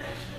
presentation.